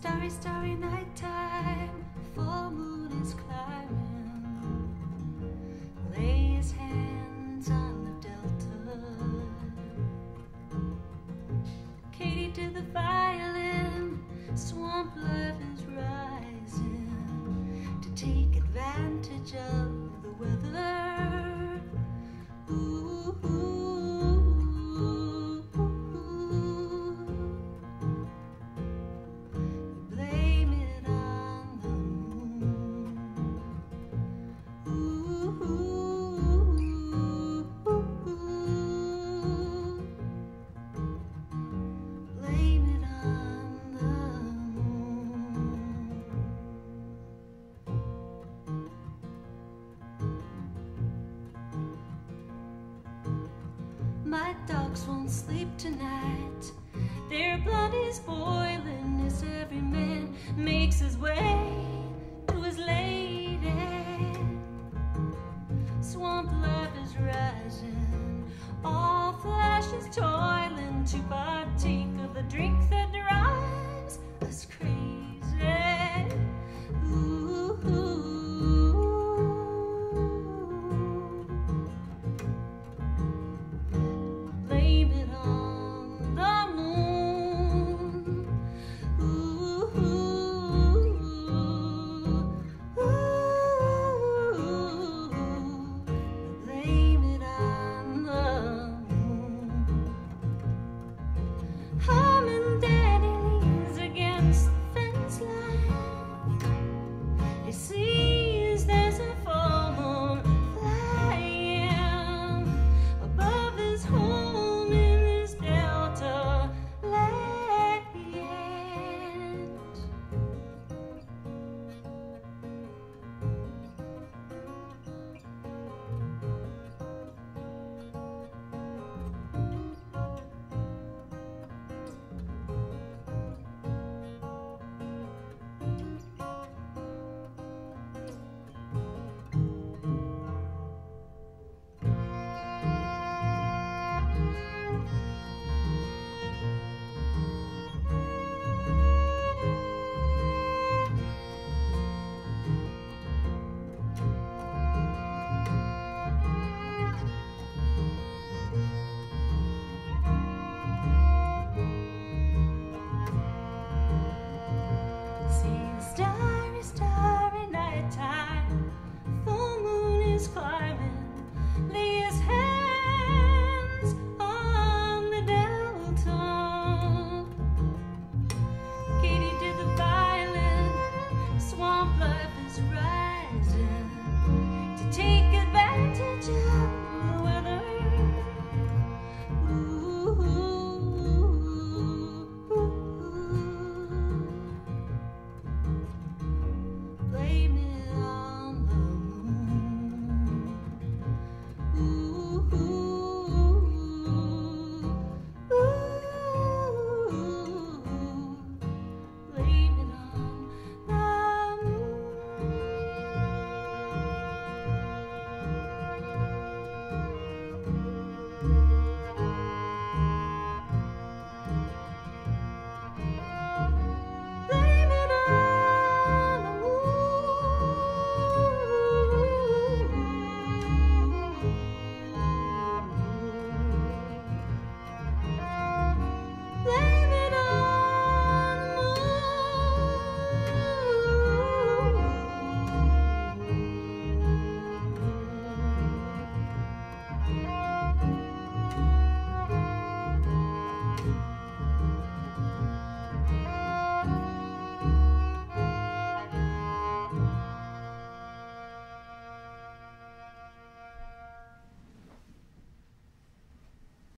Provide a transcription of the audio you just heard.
Starry, starry nighttime, full moon is climbing. Lay his hands on the delta. Katie to the violin, swamp life is rising to take advantage of my dogs won't sleep tonight. Their blood is boiling as every man makes his way to his lady. Swamp love is rising, all flesh is toiling to buy.